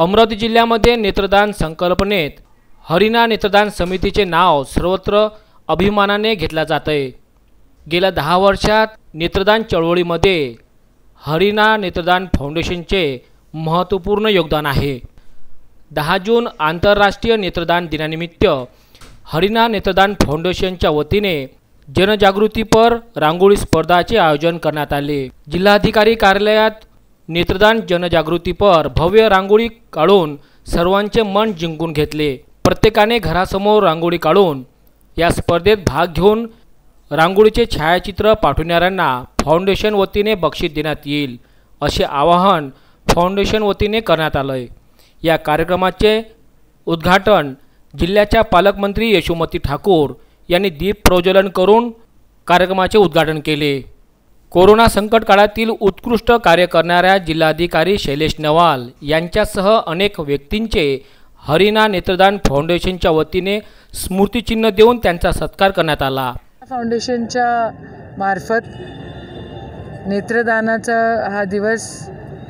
अमरावती जिल्ह्यामध्ये नेत्रदान संकल्पनेत हरिना नेत्रदान समितीचे नाव सर्वत्र अभिमानाने घेतला जात आहे गेल्या दहा वर्षात नेत्रदान चळवळीमध्ये हरिणा नेत्रदान फाउंडेशनचे महत्त्वपूर्ण योगदान आहे. दहा जून आंतरराष्ट्रीय नेत्रदान दिनानिमित्त हरिना नेत्रदान फाउंडेशनच्या वतीने जनजागृतीपर रांगोळी स्पर्धाचे आयोजन करण्यात आले. जिल्हाधिकारी कार्यालयात नेत्रदान जनजागृतीपर भव्य रांगोळी काढून सर्वांचे मन जिंकून घेतले. प्रत्येकाने घरासमोर रांगोळी काढून या स्पर्धेत भाग घेऊन रांगोळीचे छायाचित्र पाठवणाऱ्यांना फाउंडेशन वतीने बक्षीस देण्यात येईल असे आवाहन फाउंडेशन वतीने करण्यात आलं आहे या कार्यक्रमाचे उद्घाटन जिल्ह्याच्या पालकमंत्री यशोमती ठाकूर यांनी दीप प्रज्वलन करून कार्यक्रमाचे उद्घाटन केले. कोरोना संकट काळातील उत्कृष्ट कार्य करणाऱ्या जिल्हाधिकारी शैलेश नवाल यांच्यासह अनेक व्यक्तींचे हरिना नेत्रदान फाउंडेशनच्या वतीने स्मृतिचिन्ह देऊन त्यांचा सत्कार करण्यात आला. फाउंडेशनच्या मार्फत नेत्रदानाचा हा दिवस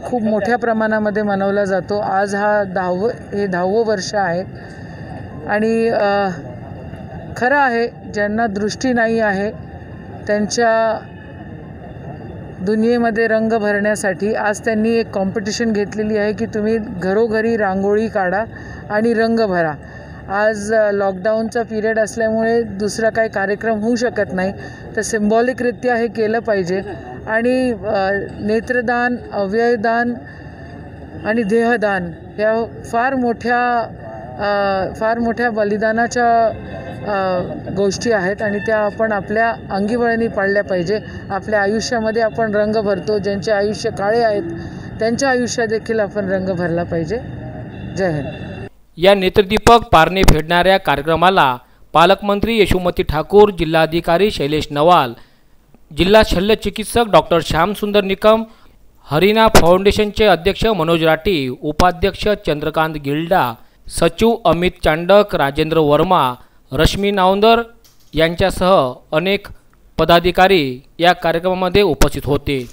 खूप मोठ्या प्रमाणामध्ये मनवला जातो. आज हा दहावं हे दहावं वर्ष आहे. आणि खरं आहे ज्यांना दृष्टी नाही आहे त्यांच्या दुनियेमध्ये रंग भरण्यासाठी आज त्यांनी एक कॉम्पिटिशन घेतलेली आहे की तुम्ही घरोघरी रांगोळी काढा आणि रंग भरा. आज लॉकडाऊनचा पिरियड असल्यामुळे दुसरा काही कार्यक्रम होऊ शकत नाही. तर सिम्बॉलिकरित्या हे केलं पाहिजे. आणि नेत्रदान अवयवदान आणि देहदान ह्या फार मोठ्या फार मोठ्या बलिदानाच्या गोष्टी आहेत आणि त्या आपण आपल्या अंगीवळणी पाळल्या पाहिजे. आपल्या आयुष्यामध्ये आपण रंग भरतो ज्यांचे आयुष्य काळे आहेत त्यांच्या आयुष्यात देखील आपण रंग भरला पाहिजे. जय हिंद. या नेत्रदीपक पारणे फेडणाऱ्या कार्यक्रमाला पालकमंत्री यशोमती ठाकूर जिल्हाधिकारी शैलेश नवाल जिल्हा शल्यचिकित्सक डॉक्टर श्यामसुंदर निकम हरिना फाउंडेशनचे अध्यक्ष मनोज राठी उपाध्यक्ष चंद्रकांत गिल्डा सचिव अमित चांडक राजेंद्र वर्मा रश्मी नावंदर यांच्यासह अनेक पदाधिकारी या कार्यक्रमामध्ये उपस्थित होते.